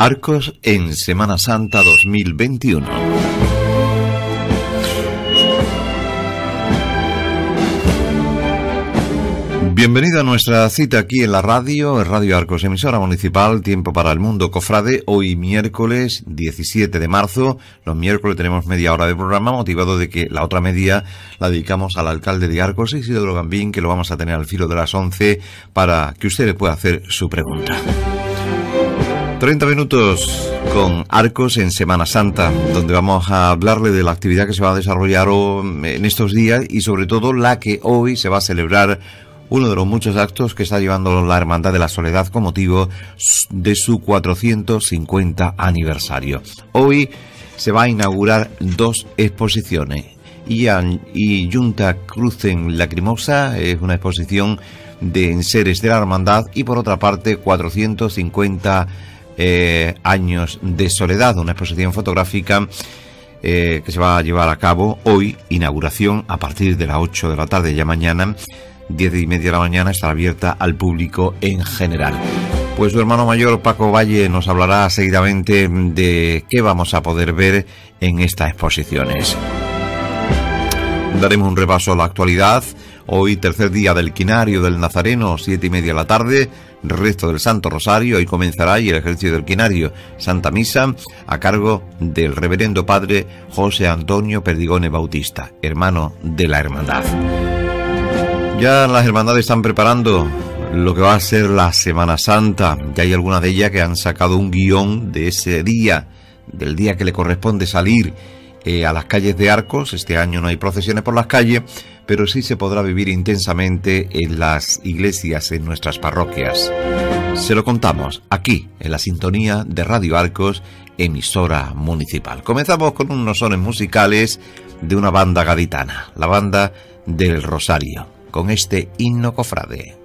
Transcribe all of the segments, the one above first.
Arcos en Semana Santa 2021. Bienvenido a nuestra cita aquí en la radio, Radio Arcos, emisora municipal, Tiempo para el Mundo, Cofrade, hoy miércoles 17 de marzo. Los miércoles tenemos media hora de programa, motivado de que la otra media la dedicamos al alcalde de Arcos, y Isidro Gambín, que lo vamos a tener al filo de las 11 para que usted le pueda hacer su pregunta. 30 minutos con Arcos en Semana Santa, donde vamos a hablarle de la actividad que se va a desarrollar en estos días y sobre todo la que hoy se va a celebrar uno de los muchos actos que está llevando la Hermandad de la Soledad con motivo de su 450 aniversario. Hoy se va a inaugurar dos exposiciones. Ian y Junta Crucen Lacrimosa es una exposición de enseres de la hermandad y por otra parte 450 eh, años de Soledad, una exposición fotográfica eh, que se va a llevar a cabo hoy, inauguración a partir de las 8 de la tarde, ya mañana, 10 y media de la mañana, estará abierta al público en general. Pues su hermano mayor Paco Valle nos hablará seguidamente de qué vamos a poder ver en estas exposiciones. Daremos un repaso a la actualidad. Hoy, tercer día del quinario del Nazareno, siete y media de la tarde, resto del Santo Rosario. Hoy comenzará y el ejercicio del quinario, Santa Misa, a cargo del Reverendo Padre José Antonio Perdigone Bautista, hermano de la Hermandad. Ya las hermandades están preparando lo que va a ser la Semana Santa. Ya hay algunas de ellas que han sacado un guion de ese día, del día que le corresponde salir eh, a las calles de Arcos. Este año no hay procesiones por las calles, pero sí se podrá vivir intensamente en las iglesias, en nuestras parroquias. Se lo contamos aquí, en la sintonía de Radio Arcos, emisora municipal. Comenzamos con unos sones musicales de una banda gaditana, la banda del Rosario, con este himno cofrade.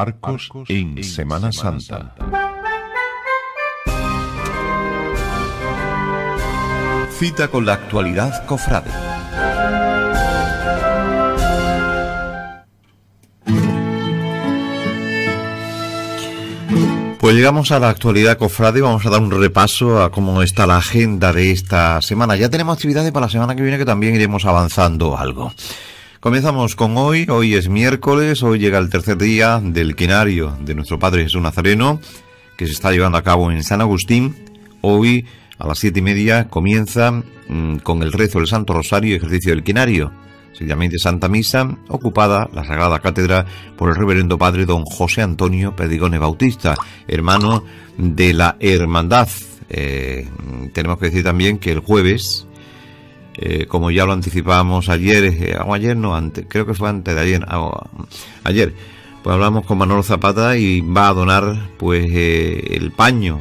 Arcos, en, Semana, Santa. Cita con la actualidad cofrade. Pues llegamos a la actualidad cofrade, y vamos a dar un repaso a cómo está la agenda de esta semana. Ya tenemos actividades para la semana que viene que también iremos avanzando algo. Comenzamos con hoy, hoy es miércoles, hoy llega el tercer día del quinario de nuestro Padre Jesús Nazareno, que se está llevando a cabo en San Agustín. Hoy a las siete y media comienza mm, con el rezo del Santo Rosario y ejercicio del quinario, seguidamente Santa Misa, ocupada la Sagrada Cátedra por el Reverendo Padre Don José Antonio Perdigone Bautista, hermano de la Hermandad. Eh, tenemos que decir también que el jueves, eh, como ya lo anticipábamos ayer, eh, o ayer no, antes, creo que fue antes de ayer, ah, ayer, pues hablamos con Manolo Zapata y va a donar pues el paño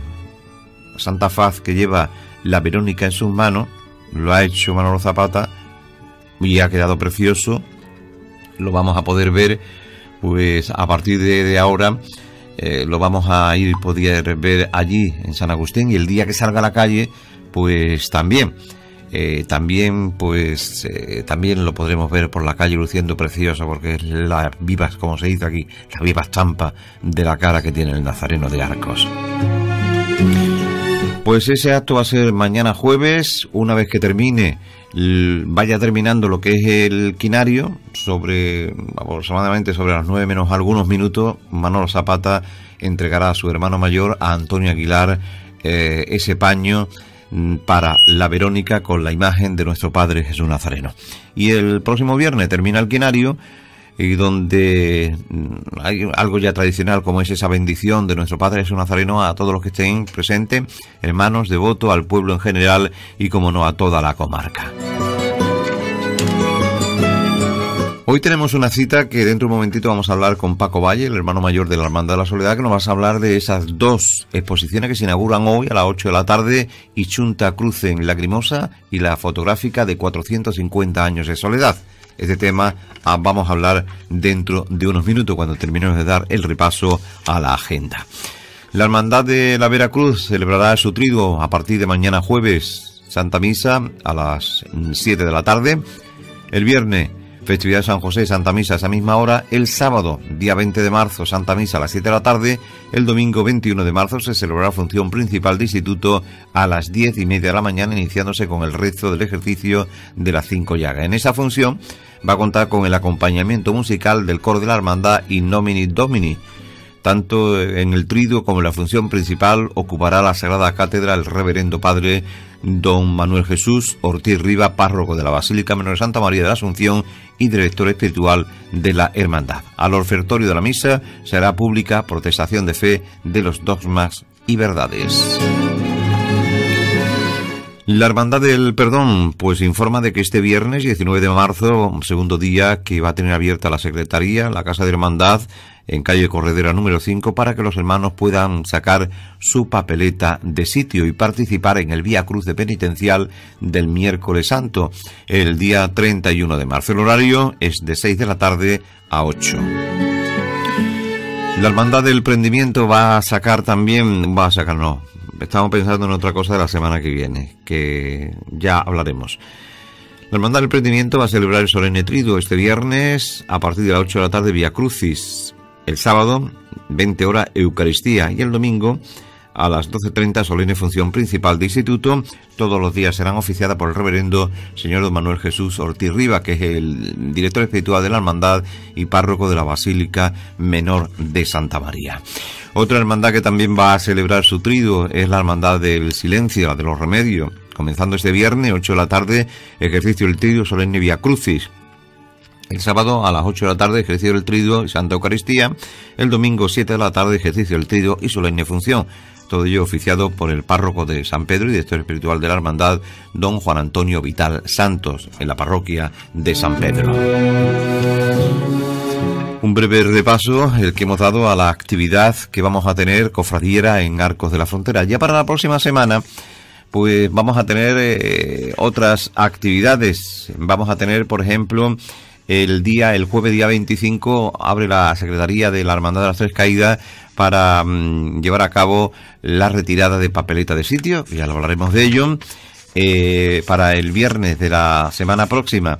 Santa Faz que lleva la Verónica en sus manos, lo ha hecho Manolo Zapata y ha quedado precioso. Lo vamos a poder ver, pues a partir de, ahora eh, lo vamos a ir poder ver allí en San Agustín y el día que salga a la calle, pues también. Eh, también pues eh, también lo podremos ver por la calle luciendo precioso porque es la vivas como se dice aquí la viva estampa de la cara que tiene el nazareno de Arcos. Pues ese acto va a ser mañana jueves, una vez que termine, vaya terminando lo que es el quinario, sobre aproximadamente sobre las nueve menos algunos minutos, Manolo Zapata entregará a su hermano mayor, a Antonio Aguilar, eh, ese paño para la Verónica con la imagen de nuestro Padre Jesús Nazareno. Y el próximo viernes termina el quinario y donde mm, hay algo ya tradicional como es esa bendición de nuestro Padre Jesús Nazareno a todos los que estén presentes, hermanos, devotos, al pueblo en general y como no a toda la comarca. Hoy tenemos una cita que dentro de un momentito vamos a hablar con Paco Valle, el hermano mayor de la Hermandad de la Soledad, que nos va a hablar de esas dos exposiciones que se inauguran hoy a las 8 de la tarde, y Chunta Cruz en Lacrimosa y la fotográfica de 450 años de soledad. Este tema ah, vamos a hablar dentro de unos minutos cuando terminemos de dar el repaso a la agenda. La Hermandad de la Veracruz celebrará su triduo a partir de mañana jueves, Santa Misa a las 7 de la tarde. El viernes, festividad de San José, Santa Misa a esa misma hora. El sábado, día 20 de marzo, Santa Misa a las 7 de la tarde. El domingo 21 de marzo se celebrará función principal de instituto a las 10 y media de la mañana, iniciándose con el rezo del ejercicio de las cinco llagas. En esa función va a contar con el acompañamiento musical del coro de la hermandad Innomini Domini. Tanto en el triduo como en la función principal ocupará la Sagrada Cátedra el reverendo padre don Manuel Jesús Ortiz Riva, párroco de la Basílica Menor de Santa María de la Asunción y director espiritual de la Hermandad. Al ofertorio de la misa será pública protestación de fe de los dogmas y verdades. La Hermandad del Perdón, pues informa de que este viernes 19 de marzo, segundo día que va a tener abierta la Secretaría, la Casa de Hermandad, en calle Corredera número 5, para que los hermanos puedan sacar su papeleta de sitio y participar en el Vía Cruz de Penitencial del miércoles santo, el día 31 de marzo. El horario es de 6 de la tarde a 8. La Hermandad del Prendimiento va a sacar también, va a sacar, no, estamos pensando en otra cosa de la semana que viene, que ya hablaremos. La Hermandad del Emprendimiento va a celebrar el solemne trido este viernes a partir de las 8 de la tarde vía Crucis. El sábado, 20 horas, Eucaristía. Y el domingo, a las 12.30, solemne función principal de instituto. Todos los días serán oficiadas por el reverendo señor don Manuel Jesús Ortiz Riva, que es el director espiritual de la Hermandad y párroco de la Basílica Menor de Santa María. Otra hermandad que también va a celebrar su trido es la Hermandad del Silencio, de los Remedios. Comenzando este viernes, 8 de la tarde, ejercicio del trido solemne Via Crucis. El sábado a las 8 de la tarde ejercicio del trido y Santa Eucaristía. El domingo 7 de la tarde ejercicio del trido y solemne función. Todo ello oficiado por el párroco de San Pedro y director espiritual de la hermandad, don Juan Antonio Vital Santos, en la parroquia de San Pedro. Un breve repaso, el que hemos dado a la actividad que vamos a tener cofradiera en Arcos de la Frontera. Ya para la próxima semana, pues vamos a tener eh, otras actividades. Vamos a tener, por ejemplo, el día, el jueves día 25, abre la Secretaría de la Hermandad de las Tres Caídas para mm, llevar a cabo la retirada de papeleta de sitio, ya lo hablaremos de ello. eh, para el viernes de la semana próxima.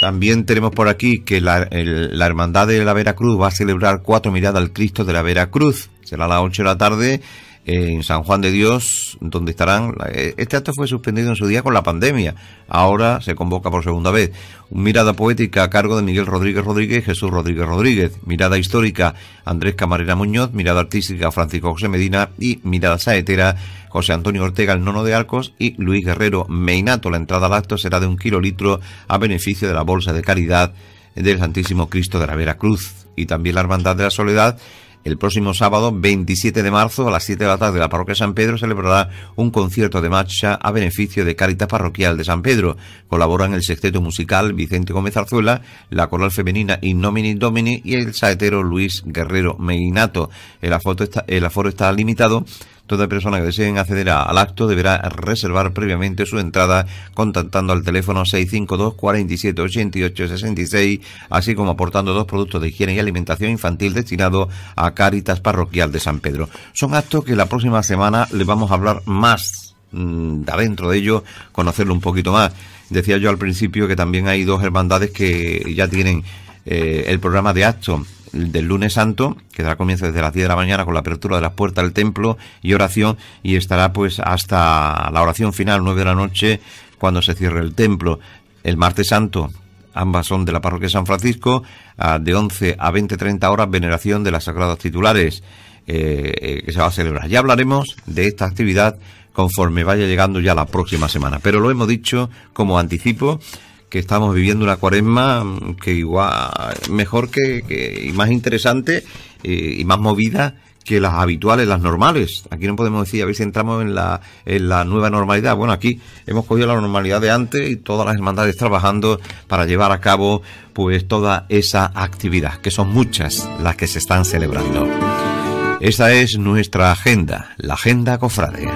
También tenemos por aquí que la, Hermandad de la Veracruz va a celebrar cuatro miradas al Cristo de la Veracruz. Será a las 8 de la tarde en San Juan de Dios, donde estarán. Eh, este acto fue suspendido en su día con la pandemia. Ahora se convoca por segunda vez. Mirada poética a cargo de Miguel Rodríguez Rodríguez y Jesús Rodríguez Rodríguez. Mirada histórica Andrés Camarera Muñoz. Mirada artística Francisco José Medina. Y mirada saetera José Antonio Ortega, el nono de Arcos. Y Luis Guerrero Meinato. La entrada al acto será de un kilolitro a beneficio de la Bolsa de Caridad del Santísimo Cristo de la Veracruz. Y también la Hermandad de la Soledad el próximo sábado 27 de marzo a las 7 de la tarde la parroquia San Pedro celebrará un concierto de marcha a beneficio de Caritas Parroquial de San Pedro. Colaboran el sexteto musical Vicente Gómez Arzuela, la coral femenina Innomini Domini y el saetero Luis Guerrero Meinato. El aforo está, el aforo está limitado Toda persona que deseen acceder al acto deberá reservar previamente su entrada contactando al teléfono 652 47 88 66, así como aportando dos productos de higiene y alimentación infantil destinados a Cáritas Parroquial de San Pedro. Son actos que la próxima semana les vamos a hablar más mm, de adentro de ello, conocerlo un poquito más. Decía yo al principio que también hay dos hermandades que ya tienen eh, el programa de actos del lunes santo, que dará comienzo desde las 10 de la mañana con la apertura de las puertas del templo y oración, y estará pues hasta la oración final, 9 de la noche, cuando se cierre el templo. El martes santo, ambas son de la parroquia de San Francisco, de 11 a 20-30 horas, veneración de las sagradas titulares, eh, eh, que se va a celebrar. Ya hablaremos de esta actividad conforme vaya llegando ya la próxima semana, pero lo hemos dicho como anticipo que estamos viviendo una cuaresma mm, que igual mejor que, y más interesante eh, y más movida que las habituales, las normales. Aquí no podemos decir a ver si entramos en la, en la nueva normalidad. Bueno, aquí hemos cogido la normalidad de antes y todas las hermandades trabajando para llevar a cabo pues toda esa actividad, que son muchas las que se están celebrando. Esa es nuestra agenda, la agenda cofrade.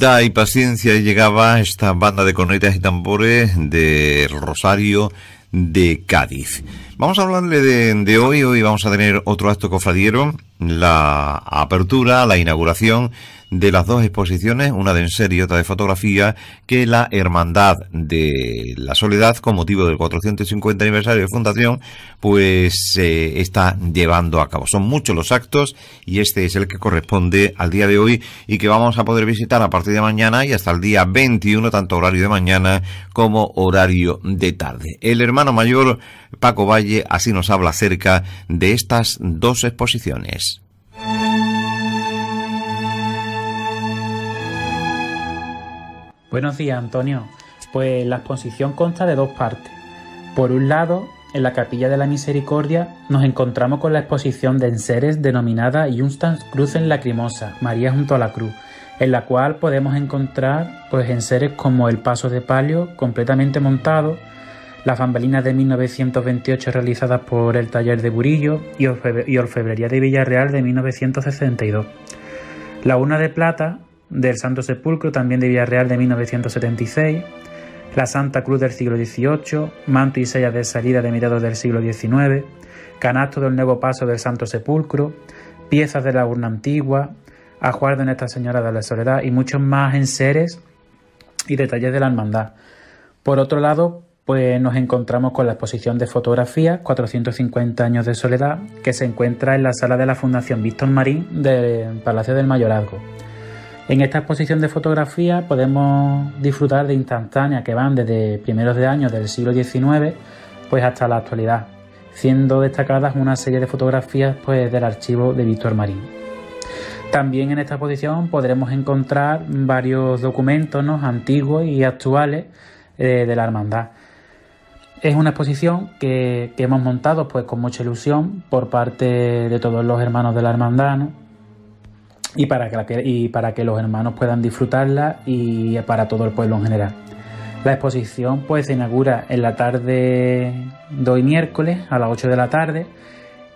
Y paciencia llegaba esta banda de cornetas y tambores de Rosario de Cádiz. Vamos a hablarle de, hoy. Hoy vamos a tener otro acto cofradiero, la apertura, la inauguración de las dos exposiciones, una de en y otra de fotografía, que la Hermandad de la Soledad, con motivo del 450 aniversario de fundación, pues se está llevando a cabo. Son muchos los actos y este es el que corresponde al día de hoy y que vamos a poder visitar a partir de mañana y hasta el día 21, tanto horario de mañana como horario de tarde. El hermano mayor, Paco Valle, así nos habla acerca de estas dos exposiciones. Buenos días, Antonio. Pues la exposición consta de dos partes. Por un lado, en la Capilla de la Misericordia nos encontramos con la exposición de enseres denominada Junstans Cruz en Lacrimosa, María junto a la cruz, en la cual podemos encontrar pues enseres como el paso de palio completamente montado, las bambalinas de 1928 realizadas por el taller de Burillo y orfebrería de Villarreal de 1962. La una de plata del Santo Sepulcro, también de Villarreal de 1976, la Santa Cruz del siglo XVIII, manto y sella de salida de mediados del siglo XIX, canasto del Nuevo Paso del Santo Sepulcro, piezas de la urna antigua, ajuar de Nuestra Señora de la Soledad y muchos más enseres y detalles de la hermandad. Por otro lado, pues nos encontramos con la exposición de fotografías 450 años de soledad que se encuentra en la sala de la Fundación Víctor Marín del Palacio del Mayorazgo. En esta exposición de fotografía podemos disfrutar de instantáneas que van desde primeros de años del siglo XIX pues hasta la actualidad, siendo destacadas una serie de fotografías pues del archivo de Víctor Marín. También en esta exposición podremos encontrar varios documentos antiguos y actuales eh, de la hermandad. Es una exposición que, hemos montado pues con mucha ilusión por parte de todos los hermanos de la hermandad, y para que, para que los hermanos puedan disfrutarla y para todo el pueblo en general. La exposición pues se inaugura en la tarde de hoy miércoles a las 8 de la tarde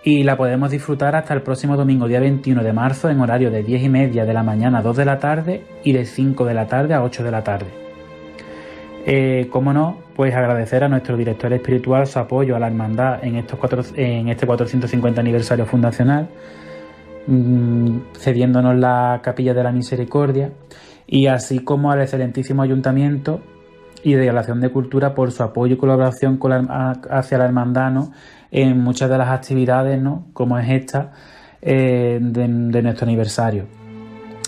y la podemos disfrutar hasta el próximo domingo día 21 de marzo en horario de 10 y media de la mañana a 2 de la tarde y de 5 de la tarde a 8 de la tarde. Eh, como no, pues agradecer a nuestro director espiritual su apoyo a la hermandad en, estos cuatro, en este 450 aniversario fundacional Mm, cediéndonos la capilla de la misericordia y así como al excelentísimo ayuntamiento y de relación de cultura por su apoyo y colaboración hacia la hermandad en muchas de las actividades ¿no? como es esta eh, de, nuestro aniversario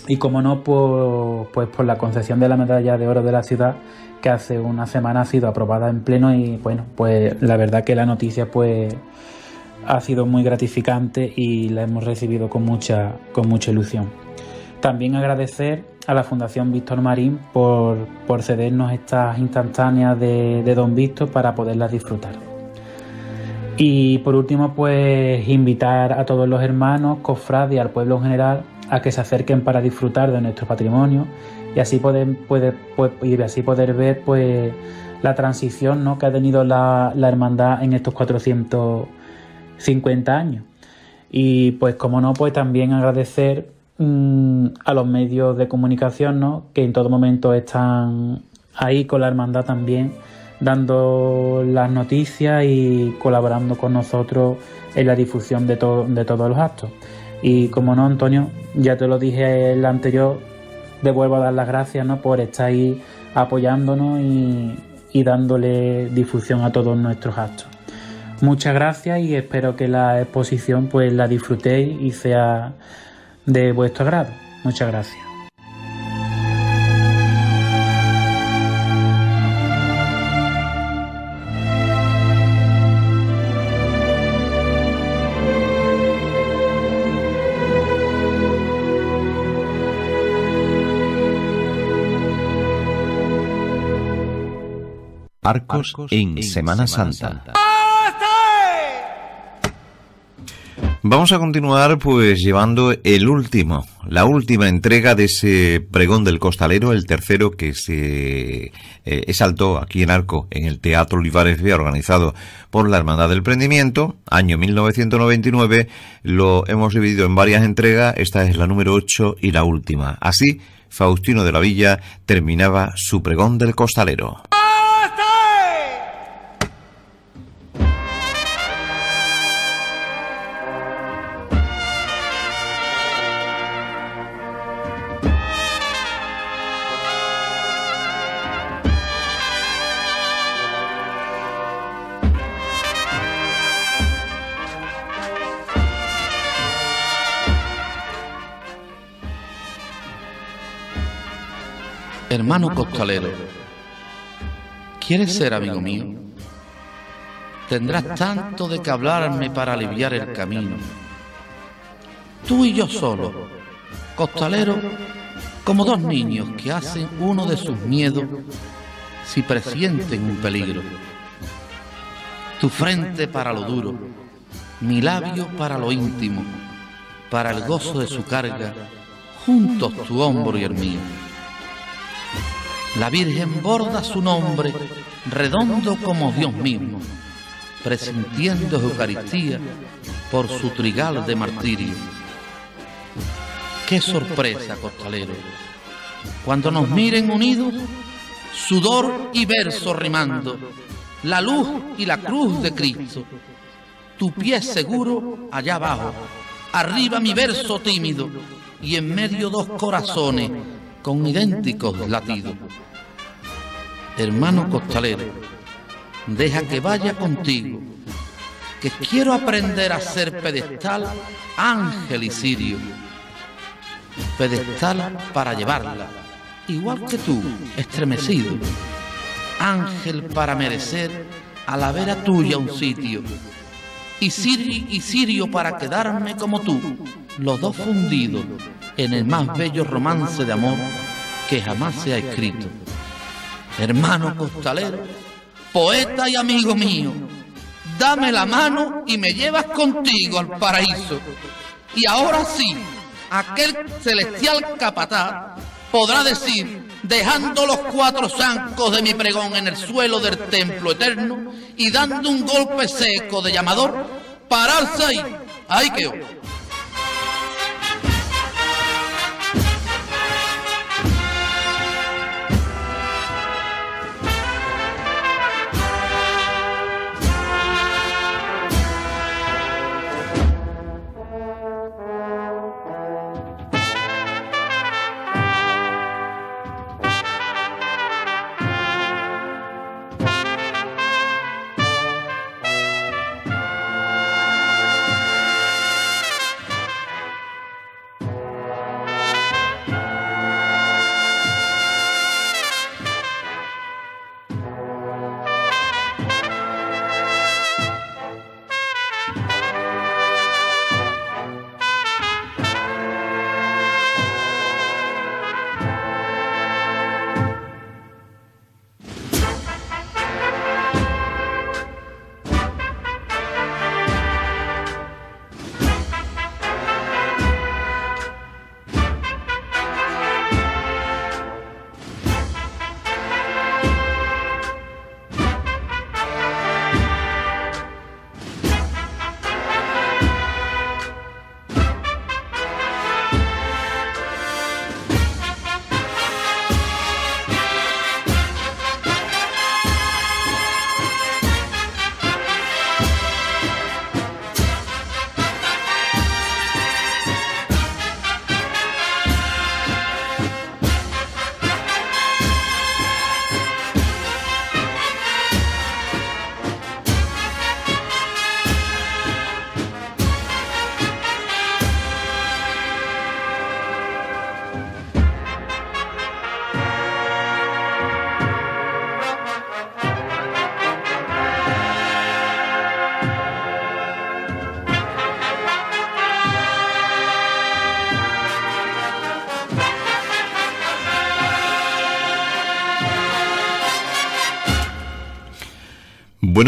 y como no por, pues por la concesión de la medalla de oro de la ciudad que hace una semana ha sido aprobada en pleno y bueno pues la verdad que la noticia pues ha sido muy gratificante y la hemos recibido con mucha, con mucha ilusión. También agradecer a la Fundación Víctor Marín por, por cedernos estas instantáneas de, de Don Víctor para poderlas disfrutar. Y por último, pues invitar a todos los hermanos, cofrades y al pueblo en general a que se acerquen para disfrutar de nuestro patrimonio y así poder, puede, y así poder ver pues la transición ¿no? que ha tenido la, la hermandad en estos 400 50 años. Y pues como no, pues también agradecer mm, a los medios de comunicación, ¿no? Que en todo momento están ahí con la hermandad también, dando las noticias y colaborando con nosotros en la difusión de, de todos los actos. Y como no, Antonio, ya te lo dije el anterior, devuelvo a dar las gracias ¿no? por estar ahí apoyándonos y, y dándole difusión a todos nuestros actos. Muchas gracias y espero que la exposición pues la disfrutéis y sea de vuestro agrado. Muchas gracias. Arcos, en, Semana, Santa. Vamos a continuar pues llevando el último, la última entrega de ese pregón del costalero, el tercero que se eh, saltó aquí en Arco en el Teatro Olivares B organizado por la Hermandad del Prendimiento, año 1999, lo hemos dividido en varias entregas, esta es la número 8 y la última. Así, Faustino de la Villa terminaba su pregón del costalero. Hermano costalero, ¿quieres ser amigo mío? Tendrás tanto de que hablarme para aliviar el camino. Tú y yo solo, costalero, como dos niños que hacen uno de sus miedos si presienten un peligro. Tu frente para lo duro, mi labio para lo íntimo, para el gozo de su carga, juntos tu hombro y el mío. La Virgen borda su nombre, redondo como Dios mismo, presintiendo Eucaristía por su trigal de martirio. Qué sorpresa, costalero, cuando nos miren unidos, sudor y verso rimando, la luz y la cruz de Cristo, tu pie seguro allá abajo, arriba mi verso tímido y en medio dos corazones con idénticos latidos hermano costalero, deja que vaya contigo, que quiero aprender a ser pedestal, ángel y sirio. Pedestal para llevarla, igual que tú, estremecido. Ángel para merecer a la vera tuya un sitio. Y sirio, y sirio para quedarme como tú, los dos fundidos en el más bello romance de amor que jamás se ha escrito hermano costalero, poeta y amigo mío, dame la mano y me llevas contigo al paraíso. Y ahora sí, aquel celestial capataz podrá decir, dejando los cuatro zancos de mi pregón en el suelo del templo eterno y dando un golpe seco de llamador, pararse ahí. ¡Ay, que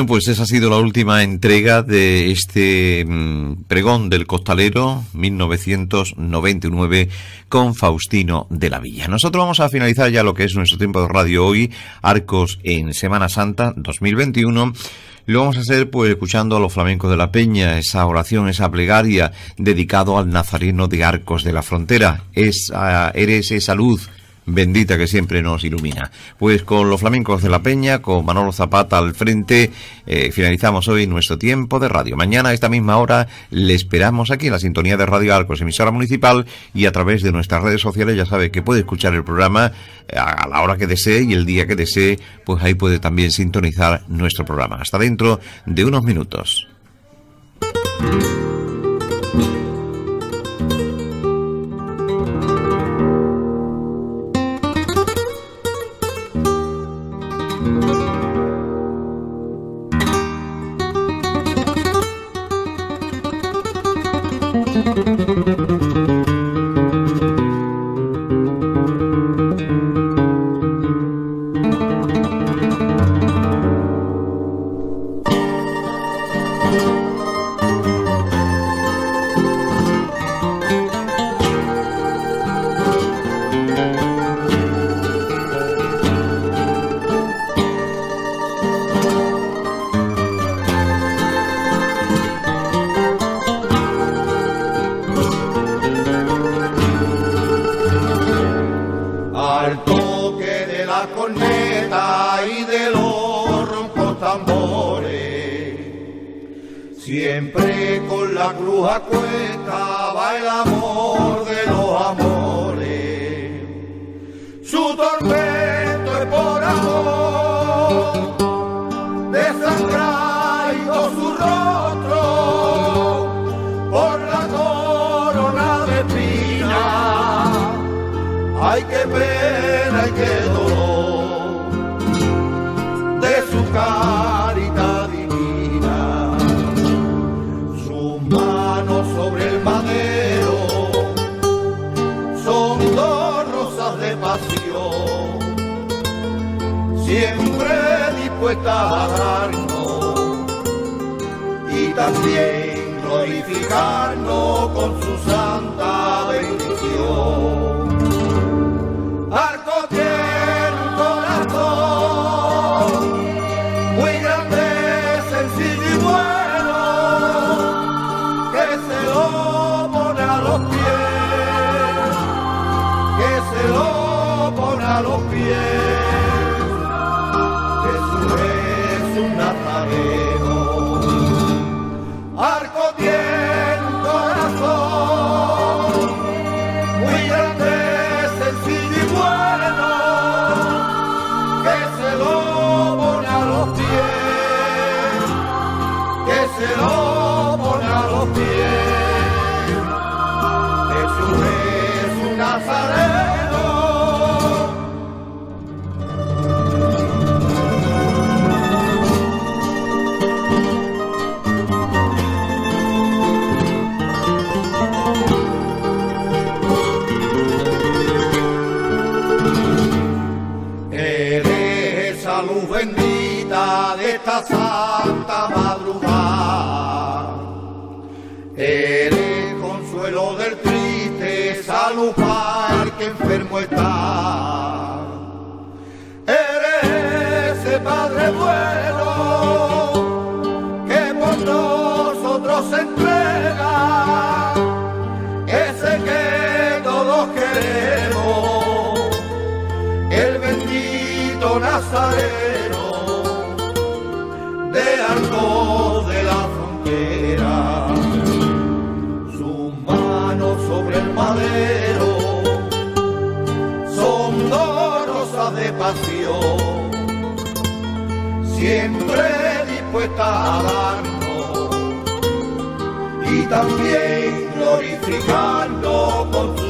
pues esa ha sido la última entrega de este mm, pregón del costalero 1999 con Faustino de la Villa. Nosotros vamos a finalizar ya lo que es nuestro tiempo de radio hoy, Arcos en Semana Santa 2021. Lo vamos a hacer pues escuchando a los flamencos de la Peña, esa oración, esa plegaria dedicado al nazareno de Arcos de la Frontera. Es, eres esa luz bendita que siempre nos ilumina. Pues con los flamencos de la Peña, con Manolo Zapata al frente, eh, finalizamos hoy nuestro tiempo de radio. Mañana a esta misma hora le esperamos aquí en la sintonía de Radio Arcos, emisora municipal, y a través de nuestras redes sociales ya sabe que puede escuchar el programa eh, a la hora que desee y el día que desee, pues ahí puede también sintonizar nuestro programa. Hasta dentro de unos minutos. tu tormento es por y también glorificarnos con su santa bendición. Arco tiene un corazón muy grande, sencillo y bueno, que se lo pone a los pies, que se lo pone a los pies. not Seré consuelo del triste saludar que enfermo está. Eres ese padre bueno que por nosotros se entrega, ese que todos queremos, el bendito Nazaret. Siempre dispuesta a darnos y también glorificando con